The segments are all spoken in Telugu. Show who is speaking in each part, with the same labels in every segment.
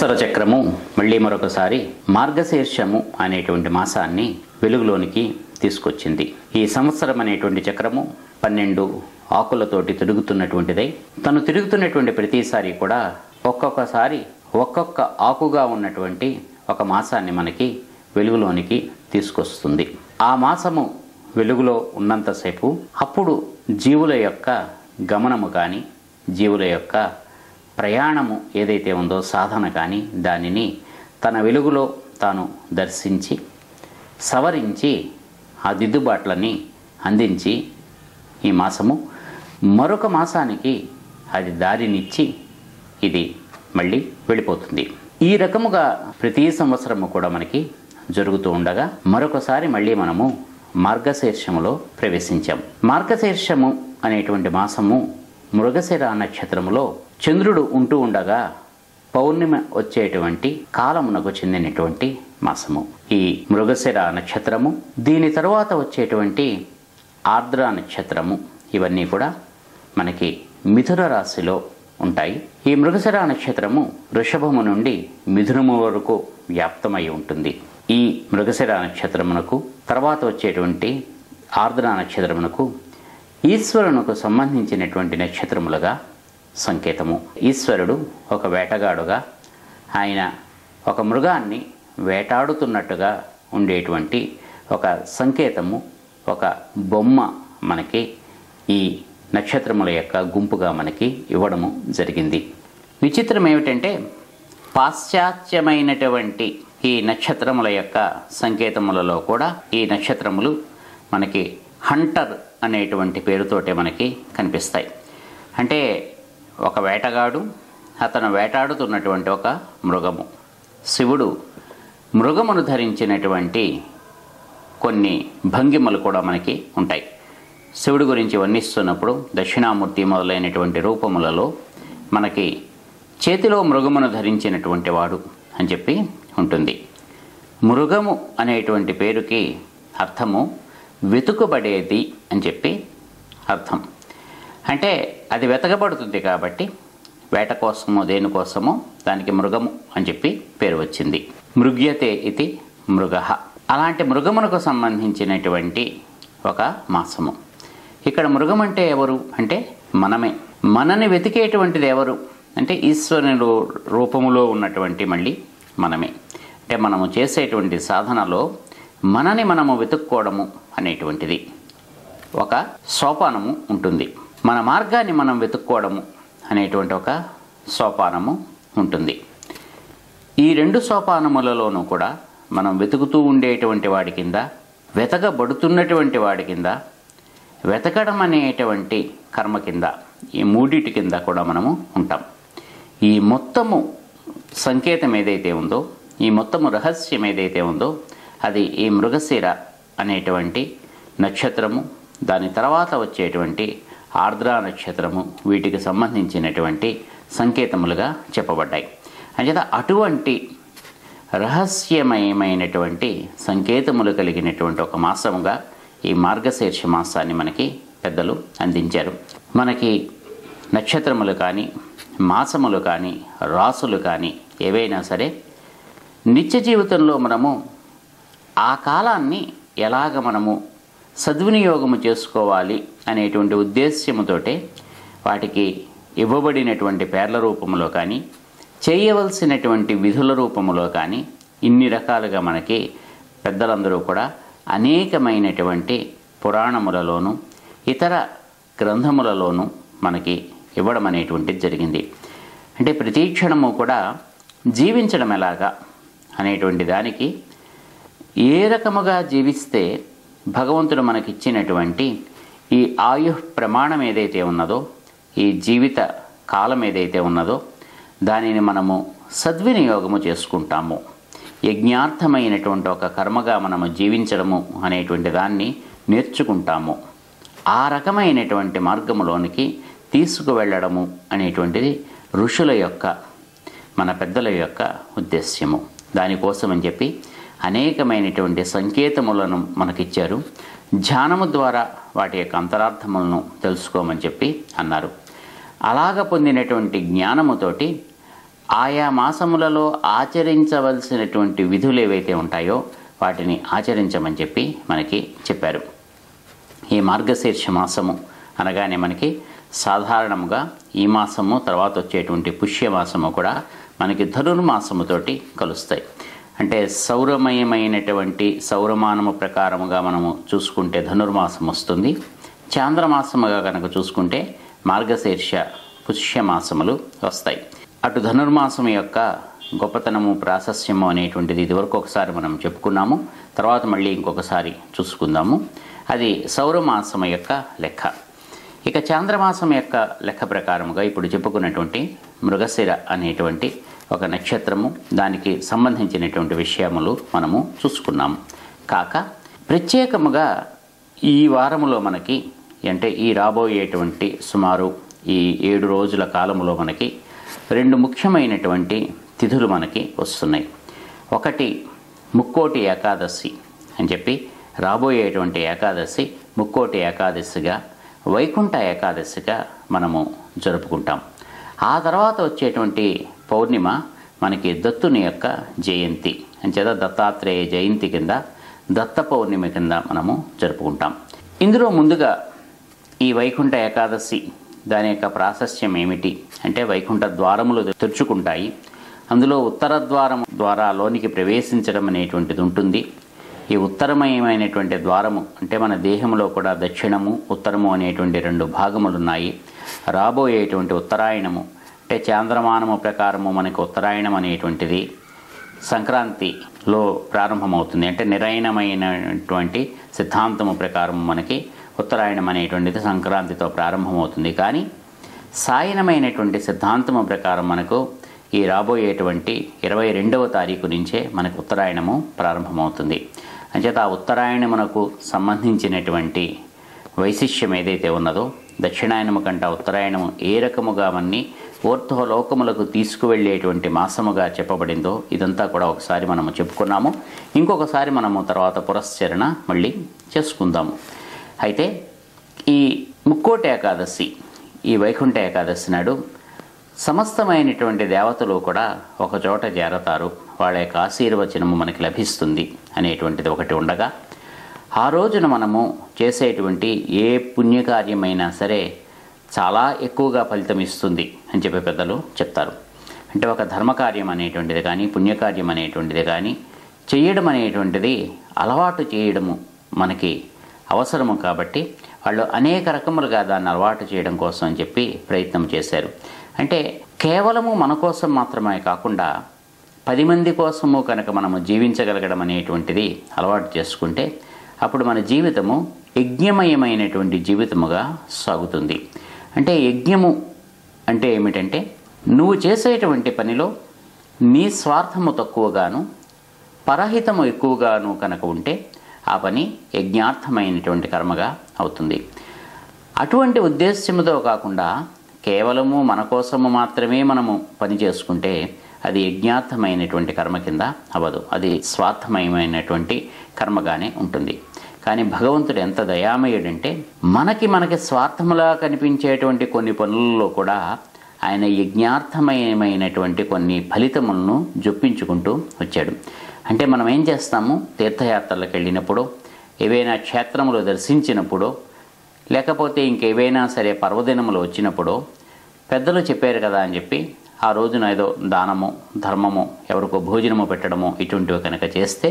Speaker 1: సంవత్సర చక్రము మళ్ళీ మరొకసారి మార్గశీర్షము అనేటువంటి మాసాన్ని వెలుగులోనికి తీసుకొచ్చింది. ఈ సంవత్సరం అనేటువంటి చక్రము పన్నెండు ఆకులతోటి తిరుగుతున్నటువంటిదై తను తిరుగుతున్నటువంటి ప్రతిసారి కూడా ఒక్కొక్కసారి ఒక్కొక్క ఆకుగా ఉన్నటువంటి ఒక మాసాన్ని మనకి వెలుగులోనికి తీసుకొస్తుంది. ఆ మాసము వెలుగులో ఉన్నంతసేపు అప్పుడు జీవుల యొక్క గమనము కానీ జీవుల యొక్క ప్రయాణము ఏదైతే ఉందో సాధన కానీ దానిని తన వెలుగులో తాను దర్శించి సవరించి ఆ దిద్దుబాట్లని అందించి ఈ మాసము మరొక మాసానికి అది దారినిచ్చి ఇది మళ్ళీ వెళ్ళిపోతుంది. ఈ రకముగా ప్రతి సంవత్సరము కూడా మనకి జరుగుతూ ఉండగా మరొకసారి మళ్ళీ మనము మార్గశీర్షములో ప్రవేశించాం. మార్గశీర్షము అనేటువంటి మాసము మృగశిర నక్షత్రములో చంద్రుడు ఉంటూ ఉండగా పౌర్ణిమ వచ్చేటువంటి కాలమునకు చెందినటువంటి మాసము. ఈ మృగశిర నక్షత్రము దీని తరువాత వచ్చేటువంటి ఆర్ద్ర నక్షత్రము ఇవన్నీ కూడా మనకి మిథున రాశిలో ఉంటాయి. ఈ మృగశిర నక్షత్రము వృషభము నుండి మిథునము వరకు వ్యాప్తమై ఉంటుంది. ఈ మృగశిర నక్షత్రమునకు తర్వాత వచ్చేటువంటి ఆర్ద్ర నక్షత్రమునకు ఈశ్వరునకు సంబంధించినటువంటి నక్షత్రములుగా సంకేతము. ఈశ్వరుడు ఒక వేటగాడుగా ఆయన ఒక మృగాన్ని వేటాడుతున్నట్టుగా ఉండేటువంటి ఒక సంకేతము ఒక బొమ్మ మనకి ఈ నక్షత్రముల యొక్క గుంపుగా మనకి ఇవ్వడము జరిగింది. విచిత్రం ఏమిటంటే పాశ్చాత్యమైనటువంటి ఈ నక్షత్రముల యొక్క సంకేతములలో కూడా ఈ నక్షత్రములు మనకి హంటర్ అనేటువంటి పేరుతోటే మనకి కనిపిస్తాయి. అంటే ఒక వేటగాడు అతను వేటాడుతున్నటువంటి ఒక మృగము. శివుడు మృగమును ధరించినటువంటి కొన్ని భంగిమలు కూడా మనకి ఉంటాయి. శివుడి గురించి వర్ణిస్తున్నప్పుడు దక్షిణామూర్తి మొదలైనటువంటి రూపములలో మనకి చేతిలో మృగమును ధరించినటువంటి వాడు అని చెప్పి ఉంటుంది. మృగము అనేటువంటి పేరుకి అర్థము వెతుకబడేది అని చెప్పి అర్థం. అంటే అది వెతకబడుతుంది కాబట్టి వేట కోసమో దేనికోసమో దానికి మృగము అని చెప్పి పేరు వచ్చింది. మృగ్యతే ఇది మృగ. అలాంటి మృగమునకు సంబంధించినటువంటి ఒక మాసము. ఇక్కడ మృగం అంటే ఎవరు? అంటే మనమే. మనని వెతికేటువంటిది ఎవరు? అంటే ఈశ్వరుని రూపములో ఉన్నటువంటి మళ్ళీ మనమే. అంటే మనము చేసేటువంటి సాధనలో మనని మనము వెతుక్కోవడము అనేటువంటిది. ఒక సోపానము ఉంటుంది. మన మార్గాన్ని మనం వెతుక్కోవడము అనేటువంటి ఒక సోపానము ఉంటుంది. ఈ రెండు సోపానములలోనూ కూడా మనం వెతుకుతూ ఉండేటువంటి వాడి కింద వెతకబడుతున్నటువంటి వాడి కింద వెతకడం అనేటువంటి కర్మ కింద ఈ మూడిటి కింద కూడా మనము ఉంటాం. ఈ మొత్తము సంకేతం ఏదైతే ఉందో ఈ మొత్తము రహస్యం ఏదైతే ఉందో అది ఈ మృగశిర అనేటువంటి నక్షత్రము దాని తర్వాత వచ్చేటువంటి ఆర్ద్ర నక్షత్రము వీటికి సంబంధించినటువంటి సంకేతములుగా చెప్పబడ్డాయి. అంచేత అటువంటి రహస్యమయమైనటువంటి సంకేతములు కలిగినటువంటి ఒక మాసముగా ఈ మార్గశీర్ష మాసాన్ని మనకి పెద్దలు అందించారు. మనకి నక్షత్రములు కానీ మాసములు కానీ రాసులు కానీ ఏవైనా సరే నిత్య జీవితంలో మనము ఆ కాలాన్ని ఎలాగ మనము సద్వినియోగము చేసుకోవాలి అనేటువంటి ఉద్దేశ్యముతోటే వాటికి ఇవ్వబడినటువంటి పేర్ల రూపంలో కానీ చేయవలసినటువంటి విధుల రూపములో కానీ ఇన్ని రకాలుగా మనకి పెద్దలందరూ కూడా అనేకమైనటువంటి పురాణములలోనూ ఇతర గ్రంథములలోనూ మనకి ఇవ్వడం అనేటువంటిది జరిగింది. అంటే ప్రతి క్షణము కూడా జీవించడం ఎలాగా అనేటువంటి దానికి ఏ రకముగా జీవిస్తే భగవంతుడు మనకిచ్చినటువంటి ఈ ఆయు ప్రమాణం ఏదైతే ఉన్నదో ఈ జీవిత కాలం ఏదైతే ఉన్నదో దానిని మనము సద్వినియోగము చేసుకుంటాము. యజ్ఞార్థమైనటువంటి ఒక కర్మగా మనము జీవించడము అనేటువంటి దాన్ని నేర్చుకుంటాము. ఆ రకమైనటువంటి మార్గములోనికి తీసుకువెళ్ళడము అనేటువంటిది ఋషుల యొక్క మన పెద్దల యొక్క ఉద్దేశ్యము. దానికోసం అని చెప్పి అనేకమైనటువంటి సంకేతములను మనకిచ్చారు. ధ్యానము ద్వారా వాటి యొక్క అంతరార్థములను తెలుసుకోమని చెప్పి అన్నారు. అలాగ పొందినటువంటి జ్ఞానముతోటి ఆయా మాసములలో ఆచరించవలసినటువంటి విధులు ఏవైతే ఉంటాయో వాటిని ఆచరించమని చెప్పి మనకి చెప్పారు. ఈ మార్గశీర్ష మాసము అనగానే మనకి సాధారణంగా ఈ మాసము తర్వాత వచ్చేటువంటి పుష్యమాసము కూడా మనకి ధనుర్మాసముతోటి కలుస్తాయి. అంటే సౌరమయమైనటువంటి సౌరమానము ప్రకారముగా మనము చూసుకుంటే ధనుర్మాసం వస్తుంది. చాంద్రమాసముగా కనుక చూసుకుంటే మార్గశీర్ష పుష్యమాసములు వస్తాయి. అటు ధనుర్మాసం యొక్క గొప్పతనము ప్రాశస్యము అనేటువంటిది ఇదివరకు ఒకసారి మనం చెప్పుకున్నాము. తర్వాత మళ్ళీ ఇంకొకసారి చూసుకుందాము. అది సౌరమాసం యొక్క లెక్క. ఇక చాంద్రమాసం యొక్క లెక్క ప్రకారముగా ఇప్పుడు చెప్పుకున్నటువంటి మృగశిర అనేటువంటి ఒక నక్షత్రము దానికి సంబంధించినటువంటి విషయములు మనము చూసుకున్నాము. కాక ప్రత్యేకముగా ఈ వారములో మనకి అంటే ఈ రాబోయేటువంటి సుమారు ఈ ఏడు రోజుల కాలములో మనకి రెండు ముఖ్యమైనటువంటి తిథులు మనకి వస్తున్నాయి. ఒకటి ముక్కోటి ఏకాదశి అని చెప్పి రాబోయేటువంటి ఏకాదశి ముక్కోటి ఏకాదశిగా వైకుంఠ ఏకాదశిగా మనము జరుపుకుంటాం. ఆ తర్వాత వచ్చేటువంటి పౌర్ణిమ మనకి దత్తుని యొక్క జయంతి. అంచేత దత్తాత్రేయ జయంతి కింద దత్త పౌర్ణిమ కింద మనము జరుపుకుంటాం. ఇందులో ముందుగా ఈ వైకుంఠ ఏకాదశి దాని యొక్క ప్రాశస్యం ఏమిటి? అంటే వైకుంఠ ద్వారములు తెరుచుకుంటాయి. అందులో ఉత్తర ద్వారం ద్వారా లోనికి ప్రవేశించడం అనేటువంటిది ఉంటుంది. ఈ ఉత్తరమయమైనటువంటి ద్వారము అంటే మన దేహంలో కూడా దక్షిణము ఉత్తరము అనేటువంటి రెండు భాగములు ఉన్నాయి రాబోయేటువంటి ఉత్తరాయణము అంటే చాంద్రమానము ప్రకారము మనకు ఉత్తరాయణం అనేటువంటిది సంక్రాంతిలో ప్రారంభమవుతుంది. అంటే నిరైనమైనటువంటి సిద్ధాంతము ప్రకారం మనకి ఉత్తరాయణం అనేటువంటిది సంక్రాంతితో ప్రారంభమవుతుంది. కానీ సాయనమైనటువంటి సిద్ధాంతము ప్రకారం మనకు ఈ రాబోయేటువంటి ఇరవై రెండవ తారీఖు నుంచే మనకు ఉత్తరాయణము ప్రారంభమవుతుంది. అంచేత ఆ ఉత్తరాయణమునకు సంబంధించినటువంటి వైశిష్యం ఏదైతే ఉన్నదో దక్షిణాయనము కంట ఉత్తరాయణము ఏ రకముగా మన్ని ఊర్ధ్వలోకములకు తీసుకువెళ్ళేటువంటి మాసముగా చెప్పబడిందో ఇదంతా కూడా ఒకసారి మనము చెప్పుకున్నాము. ఇంకొకసారి మనము తర్వాత పురస్చరణ మళ్ళీ చేసుకుందాము. అయితే ఈ ముక్కోటి ఏకాదశి ఈ వైకుంఠ ఏకాదశి నాడు సమస్తమైనటువంటి దేవతలు కూడా ఒకచోట చేరతారు. వాళ్ళ యొక్క ఆశీర్వచనము మనకి లభిస్తుంది అనేటువంటిది ఒకటి ఉండగా ఆ రోజున మనము చేసేటువంటి ఏ పుణ్యకార్యమైనా సరే చాలా ఎక్కువగా ఫలితం ఇస్తుంది అని చెప్పి పెద్దలు చెప్తారు. అంటే ఒక ధర్మకార్యం అనేటువంటిది కానీ పుణ్యకార్యం అనేటువంటిది కానీ చేయడం అనేటువంటిది అలవాటు చేయడము మనకి అవసరము కాబట్టి వాళ్ళు అనేక రకములుగా దాన్ని అలవాటు చేయడం కోసం అని చెప్పి ప్రయత్నం చేశారు. అంటే కేవలము మన కోసం మాత్రమే కాకుండా పది మంది కోసము కనుక మనము జీవించగలగడం అనేటువంటిది అలవాటు చేసుకుంటే అప్పుడు మన జీవితము యజ్ఞమయమైనటువంటి జీవితముగా సాగుతుంది. అంటే యజ్ఞము అంటే ఏమిటంటే నువ్వు చేసేటువంటి పనిలో నీ స్వార్థము తక్కువగాను పరహితము ఎక్కువగాను కనుక ఉంటే ఆ పని యజ్ఞార్థమైనటువంటి కర్మగా అవుతుంది. అటువంటి ఉద్దేశ్యముతో కాకుండా కేవలము మన కోసము మాత్రమే మనము పని చేసుకుంటే అది యజ్ఞార్థమైనటువంటి కర్మ కింద అవ్వదు. అది స్వార్థమయమైనటువంటి కర్మగానే ఉంటుంది. కానీ భగవంతుడు ఎంత దయామయుడంటే మనకి మనకి స్వార్థములా కనిపించేటువంటి కొన్ని పనులలో కూడా ఆయన యజ్ఞార్థమయమైనటువంటి కొన్ని ఫలితములను జొప్పించుకుంటూ వచ్చాడు. అంటే మనం ఏం చేస్తాము? తీర్థయాత్రలకు వెళ్ళినప్పుడు ఏవైనా క్షేత్రములు దర్శించినప్పుడు లేకపోతే ఇంకేవైనా సరే పర్వదినములు వచ్చినప్పుడు పెద్దలు చెప్పారు కదా అని చెప్పి ఆ రోజున ఏదో దానము ధర్మము ఎవరికో భోజనము పెట్టడము ఇటువంటివి కనుక చేస్తే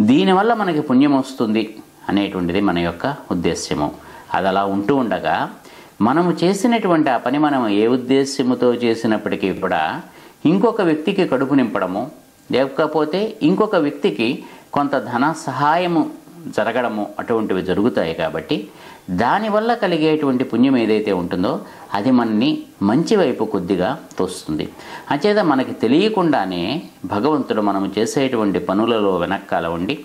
Speaker 1: దీనివల్ల మనకి పుణ్యం వస్తుంది. అనేటువంటిది మన యొక్క ఉద్దేశ్యము. అది అలా ఉంటూ ఉండగా మనము చేసినటువంటి ఆ పని మనం ఏ ఉద్దేశ్యముతో చేసినప్పటికీ కూడా ఇంకొక వ్యక్తికి కడుపు నింపడము లేకపోతే ఇంకొక వ్యక్తికి కొంత ధన సహాయము జరగడము అటువంటివి జరుగుతాయి కాబట్టి దానివల్ల కలిగేటువంటి పుణ్యం ఏదైతే ఉంటుందో అది మనని మంచి వైపు కొద్దిగా తోస్తుంది. అంచేత మనకి తెలియకుండానే భగవంతుడు మనము చేసేటువంటి పనులలో వెనక్కాల ఉండి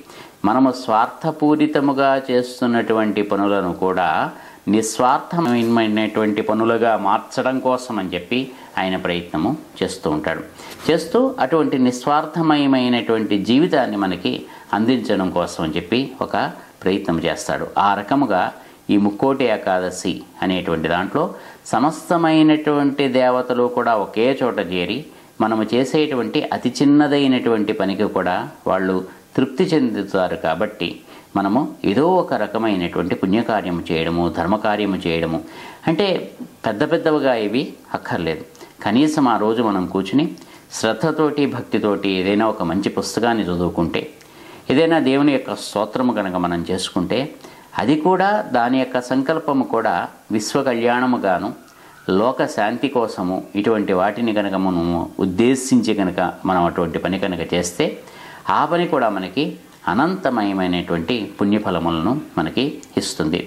Speaker 1: మనము స్వార్థపూరితముగా చేస్తున్నటువంటి పనులను కూడా నిస్వార్థమైనటువంటి పనులుగా మార్చడం కోసం అని చెప్పి ఆయన ప్రయత్నము చేస్తూ ఉంటాడు. చేస్తూ అటువంటి నిస్వార్థమయమైనటువంటి జీవితాన్ని మనకి అందించడం కోసం అని చెప్పి ఒక ప్రయత్నం చేస్తాడు. ఆ రకముగా ఈ ముక్కోటి ఏకాదశి అనేటువంటి దాంట్లో సమస్తమైనటువంటి దేవతలు కూడా ఒకే చోట చేరి మనము చేసేటువంటి అతి చిన్నదైనటువంటి పనికి కూడా వాళ్ళు తృప్తి చెందుతారు కాబట్టి మనము ఏదో ఒక రకమైనటువంటి పుణ్యకార్యము చేయడము ధర్మకార్యము చేయడము. అంటే పెద్ద పెద్దవిగా ఇవి అక్కర్లేదు. కనీసం ఆ రోజు మనం కూర్చుని శ్రద్ధతోటి భక్తితోటి ఏదైనా ఒక మంచి పుస్తకాన్ని చదువుకుంటే ఏదైనా దేవుని యొక్క స్తోత్రము కనుక మనం చేసుకుంటే అది కూడా దాని యొక్క సంకల్పము కూడా విశ్వ కళ్యాణముగాను లోక శాంతి కోసము ఇటువంటి వాటిని కనుక మనము ఉద్దేశించి కనుక మనం అటువంటి పని కనుక చేస్తే ఆ పని కూడా మనకి అనంతమయమైనటువంటి పుణ్యఫలములను మనకి ఇస్తుంది.